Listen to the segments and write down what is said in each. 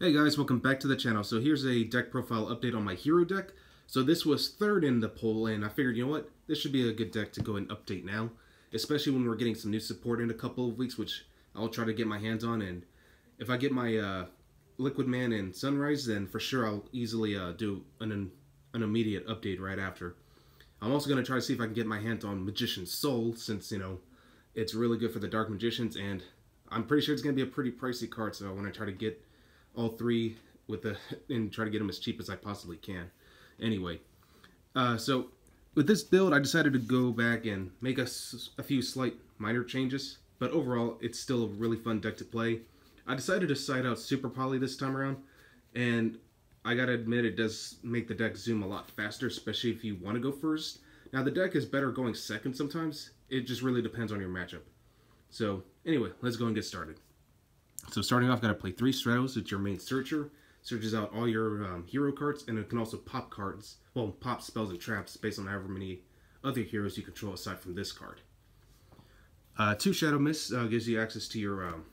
Hey guys, welcome back to the channel. So here's a deck profile update on my hero deck. So this was third in the poll and I figured, you know what, this should be a good deck to go and update now. Especially when we're getting some new support in a couple of weeks, which I'll try to get my hands on. And if I get my uh, Liquid Man and Sunrise, then for sure I'll easily uh, do an, an immediate update right after. I'm also going to try to see if I can get my hands on Magician's Soul, since, you know, it's really good for the Dark Magicians, and I'm pretty sure it's going to be a pretty pricey card, so I want to try to get all three with the and try to get them as cheap as I possibly can. Anyway, uh, so with this build, I decided to go back and make a, a few slight minor changes, but overall, it's still a really fun deck to play. I decided to side out Super Poly this time around, and I gotta admit it does make the deck zoom a lot faster, especially if you want to go first. Now the deck is better going second sometimes, it just really depends on your matchup. So anyway, let's go and get started. So starting off, got to play three Stratos. It's your main searcher. Searches out all your um, hero cards, and it can also pop cards. Well, pop spells and traps based on however many other heroes you control aside from this card. Uh, two Shadow Mist uh, gives you access to your um,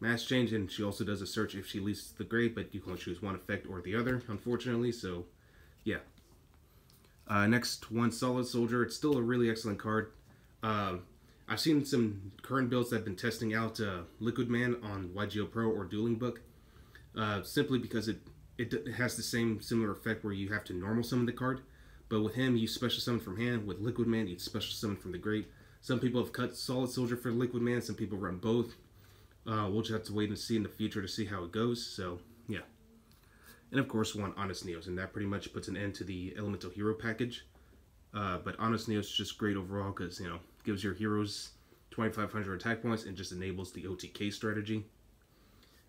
mass change, and she also does a search if she leaves the grave, but you can only choose one effect or the other, unfortunately, so yeah. Uh, next, one Solid Soldier. It's still a really excellent card. Um, I've seen some current builds that have been testing out uh, Liquid Man on YGO Pro or Dueling Book, uh, simply because it, it has the same similar effect where you have to normal summon the card, but with him you special summon from hand. With Liquid Man you special summon from the grave. Some people have cut Solid Soldier for Liquid Man, some people run both. Uh, we'll just have to wait and see in the future to see how it goes, so yeah. And of course one Honest Neos, and that pretty much puts an end to the Elemental Hero package. Uh, but Honest Neos is just great overall because, you know, gives your heroes 2,500 attack points and just enables the OTK strategy.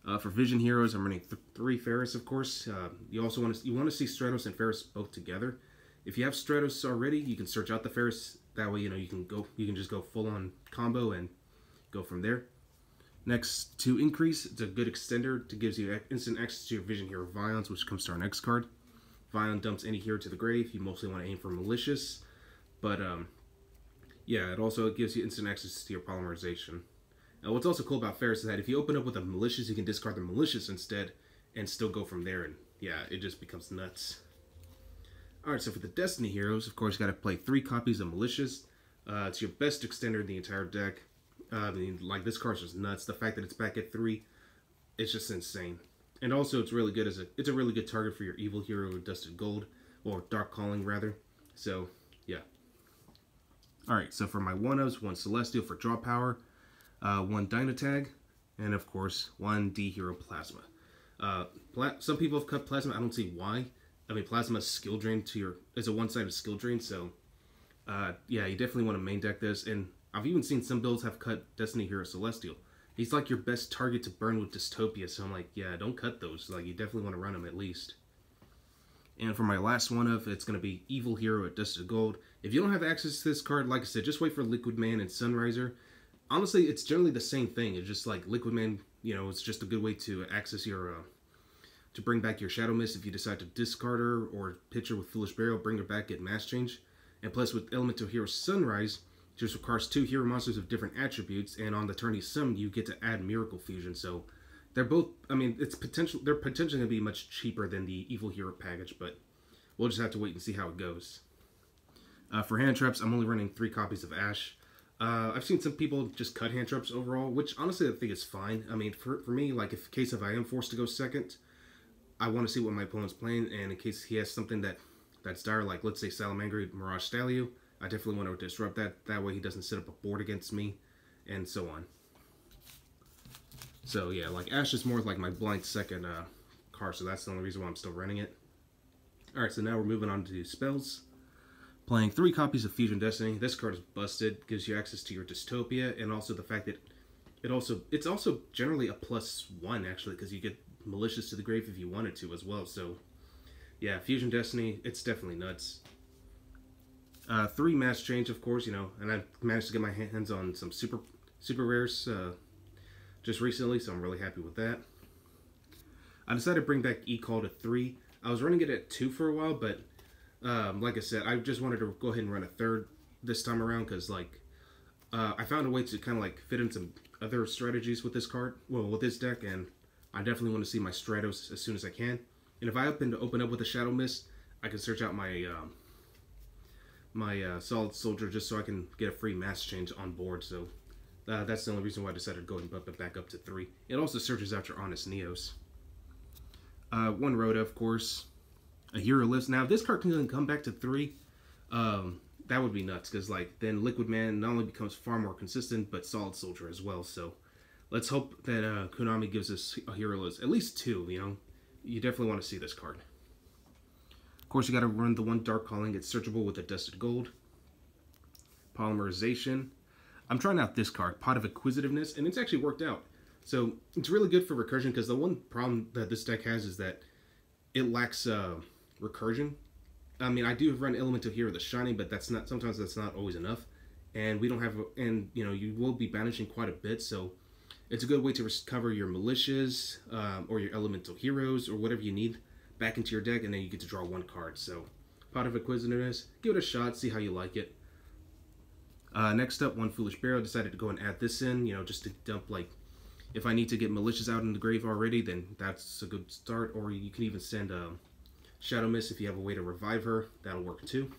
Uh, for Vision heroes, I'm running th three Faris, of course. Uh, you also want to you want to see Stratos and Faris both together. If you have Stratos already, you can search out the Faris. That way, you know you can go you can just go full on combo and go from there. Next, to increase, it's a good extender to gives you instant access to your Vision hero Vyons, which comes to our next card. Vyon dumps any hero to the grave. You mostly want to aim for Malicious, but um, yeah, it also gives you instant access to your polymerization. What's also cool about Faris is that if you open up with a malicious, you can discard the malicious instead and still go from there. And yeah, it just becomes nuts. Alright, so for the Destiny heroes, of course, you got to play three copies of malicious. Uh, it's your best extender in the entire deck. Uh, I mean, like, this card's just nuts. The fact that it's back at three, it's just insane. And also, it's really good as a it's a really good target for your evil hero, Dusted Gold, or Dark Calling rather. So, yeah. Alright, so for my one-ofs, one Celestial for draw power, uh, one Dynatag, and of course, one D-Hero Plasma. Uh, pla some people have cut Plasma, I don't see why. I mean, Plasma is skill drain to your, is a one-sided skill drain, so uh, yeah, you definitely want to main deck this, and I've even seen some builds have cut Destiny Hero Celestial. He's like your best target to burn with Dystopia, so I'm like, yeah, don't cut those. Like, you definitely want to run them at least. And for my last one of, it's going to be Evil Hero Adusted Gold. If you don't have access to this card, like I said, just wait for Liquid Man and Sunriser. Honestly, it's generally the same thing. It's just like Liquid Man, you know, it's just a good way to access your, uh, to bring back your Shadow Mist if you decide to discard her or pitch her with Foolish Burial, bring her back, get Mass Change. And plus with Elemental Hero Sunrise, just requires two hero monsters of different attributes, and on the turn you you get to add Miracle Fusion. So they're both. I mean, it's potential. They're potentially to be much cheaper than the Evil Hero package, but we'll just have to wait and see how it goes. Uh, for hand traps, I'm only running three copies of Ash. Uh, I've seen some people just cut hand traps overall, which honestly I think is fine. I mean, for, for me, like if case if I am forced to go second, I want to see what my opponent's playing, and in case he has something that that's dire, like let's say Salamangreat Mirage Stallion, I definitely want to disrupt that. That way he doesn't set up a board against me, and so on. So yeah, like Ash is more like my blind second uh, so that's the only reason why I'm still running it. Alright, so now we're moving on to spells. Playing three copies of Fusion Destiny. This card is busted, gives you access to your Dystopia, and also the fact that it also it's also generally a plus one actually, because you get Malicious to the Grave if you wanted to as well. So yeah, Fusion Destiny, it's definitely nuts. Uh, three mass change, of course, you know, and I managed to get my hands on some super super rares uh, just recently, so I'm really happy with that. I decided to bring back E-Call to three. I was running it at two for a while, but um, like I said, I just wanted to go ahead and run a third this time around because, like, uh, I found a way to kind of like fit in some other strategies with this card, well, with this deck, and I definitely want to see my Stratos as soon as I can. And if I happen to open up with a Shadow Mist, I can search out my um, my uh, Solid Soldier just so I can get a free mass change on board. So uh, that's the only reason why I decided to go and bump it back up to 3. It also searches your Honest Neos. Uh, one ROTA, of course. A Hero List. Now, if this card can come back to 3, um, that would be nuts. Because, like, then Liquid Man not only becomes far more consistent, but Solid Soldier as well. So, let's hope that uh, Konami gives us a Hero List. At least two, you know. You definitely want to see this card. Course, you got to run the one Dark Calling. It's searchable with Adusted Gold. Polymerization. I'm trying out this card, Pot of Acquisitiveness, and it's actually worked out. So it's really good for recursion because the one problem that this deck has is that it lacks uh, recursion. I mean, I do run Elemental Hero, the Shining, but that's not sometimes that's not always enough, and we don't have. And you know, you will be banishing quite a bit, so it's a good way to recover your Malicious um, or your Elemental Heroes or whatever you need back into your deck, and then you get to draw one card. So, Pot of Acquisitiveness, give it a shot, see how you like it. Uh, next up, One Foolish Burial decided to go and add this in, you know, just to dump, like, if I need to get Malicious out in the grave already, then that's a good start. Or you can even send a um, Shadow Mist if you have a way to revive her. That'll work too.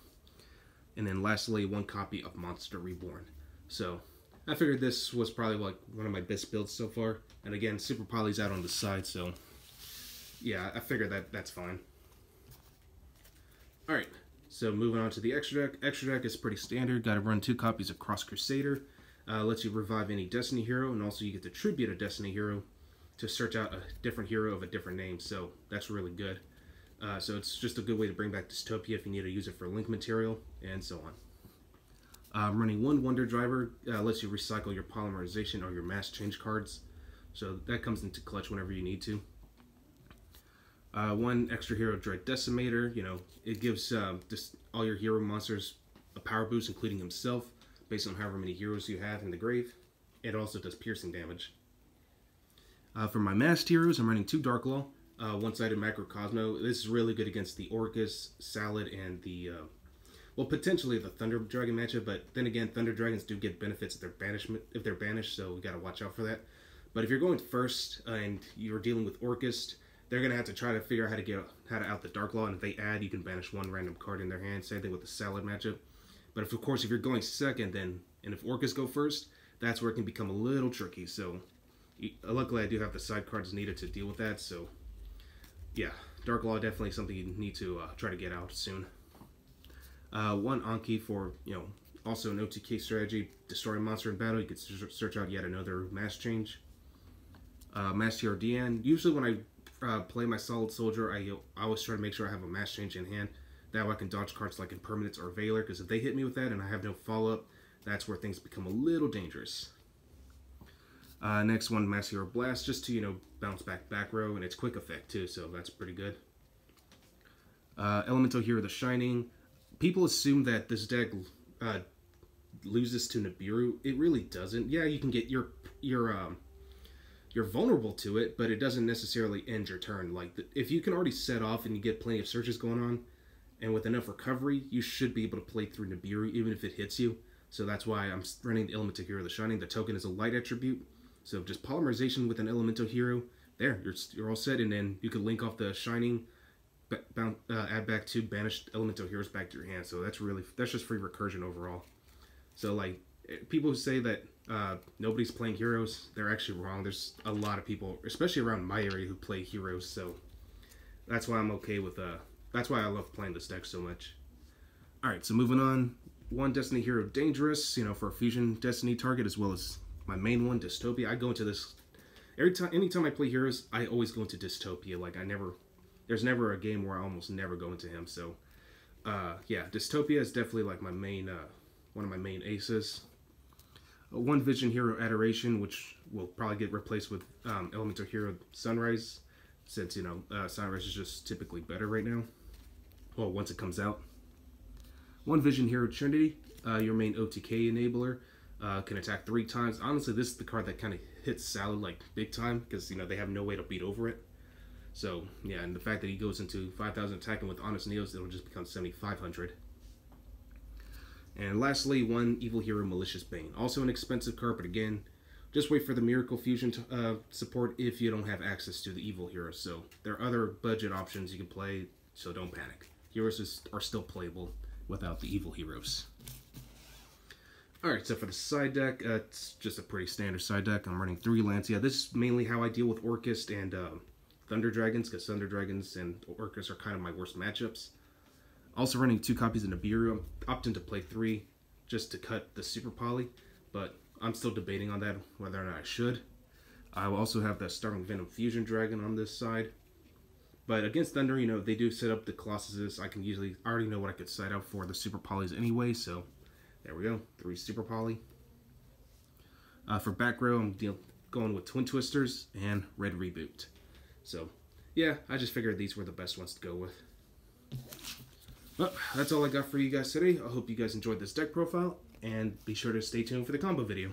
And then lastly, one copy of Monster Reborn. So, I figured this was probably like one of my best builds so far. And again, Super Poly's out on the side, so yeah, I figured that that's fine. Alright, so moving on to the extra deck. Extra deck is pretty standard. Got to run two copies of Cross Crusader. Uh, lets you revive any Destiny hero, and also you get to tribute a Destiny hero to search out a different hero of a different name. So that's really good. Uh, so it's just a good way to bring back Dystopia if you need to use it for link material, and so on. Um, running one Wonder Driver uh, lets you recycle your polymerization or your mass change cards. So that comes into clutch whenever you need to. Uh, one extra hero Dread Decimator, you know, it gives um, just all your hero monsters a power boost, including himself, based on however many heroes you have in the grave. It also does piercing damage. Uh, for my masked heroes, I'm running two Dark Law, uh, one-sided Macrocosmo. This is really good against the Orcust, Salad, and the, uh, well, potentially the Thunder Dragon matchup, but then again, Thunder Dragons do get benefits if they're banishment if they're banished, so we gotta watch out for that. But if you're going first and you're dealing with Orcust, they're gonna have to try to figure out how to get how to out the Dark Law, and if they add, you can banish one random card in their hand. Same thing with the Salad matchup. But if, of course, if you're going second, then and if Orcust go first, that's where it can become a little tricky. So, luckily, I do have the side cards needed to deal with that. So, yeah, Dark Law definitely something you need to uh, try to get out soon. Uh, one Anki for you know also an OTK strategy, destroy a monster in battle. You could search out yet another mass change. Uh, Mass DN. Usually when I uh, play my solid soldier, I, I always try to make sure I have a mass change in hand. That way I can dodge cards like Impermanence or Veiler, because if they hit me with that and I have no follow-up, that's where things become a little dangerous. Uh, next one, Mass Hero Blast, just to, you know, bounce back back row, and it's quick effect too, so that's pretty good. Uh, Elemental Hero The Shining. People assume that this deck uh, loses to Nibiru. It really doesn't. Yeah, you can get your your um, you're vulnerable to it, but it doesn't necessarily end your turn. Like, if you can already set off and you get plenty of searches going on, and with enough recovery, you should be able to play through Nibiru even if it hits you. So that's why I'm running the Elemental Hero the Shining. The token is a light attribute, so just polymerization with an Elemental Hero. There, you're, you're all set, and then you can link off the Shining, uh, add back two banished Elemental Heroes back to your hand. So that's really that's just free recursion overall. So like people who say that uh, nobody's playing heroes, they're actually wrong. There's a lot of people, especially around my area, who play heroes. So that's why I'm okay with. Uh, that's why I love playing this deck so much. All right, so moving on. One Destiny hero, Dangerous. You know, for a fusion Destiny target as well as my main one, Dystopia. I go into this every time. Anytime I play heroes, I always go into Dystopia. Like I never. There's never a game where I almost never go into him. So, uh, yeah, Dystopia is definitely like my main. Uh, one of my main aces one Vision Hero Adoration, which will probably get replaced with um, Elemental Hero Sunrise, since, you know, uh, Sunrise is just typically better right now. Well, once it comes out. One Vision Hero Trinity, uh, your main OTK enabler, uh, can attack three times. Honestly, this is the card that kind of hits Salad like big time, because, you know, they have no way to beat over it. So, yeah, and the fact that he goes into 5,000 attacking with Honest Neos, it'll just become 7,500. And lastly, one Evil Hero Malicious Bane. Also an expensive card, but again, Just wait for the Miracle Fusion to, uh, support if you don't have access to the Evil Heroes. So there are other budget options you can play, so don't panic. Heroes is, are still playable without the Evil Heroes. Alright, so for the side deck, uh, it's just a pretty standard side deck. I'm running three Lancea. This is mainly how I deal with Orcust and uh, Thunder Dragons, because Thunder Dragons and Orcust are kind of my worst matchups. Also running two copies of Nibiru. I'm opting to play three just to cut the Super Poly, but I'm still debating on that, whether or not I should. I will also have the Starving Venom Fusion Dragon on this side. But against Thunder, you know, they do set up the Colossuses. I can usually, I already know what I could side out for the Super Polys anyway, so there we go. Three Super Poly. Uh, for back row, I'm going with Twin Twisters and Red Reboot. So, yeah, I just figured these were the best ones to go with. Well, that's all I got for you guys today. I hope you guys enjoyed this deck profile, and be sure to stay tuned for the combo video.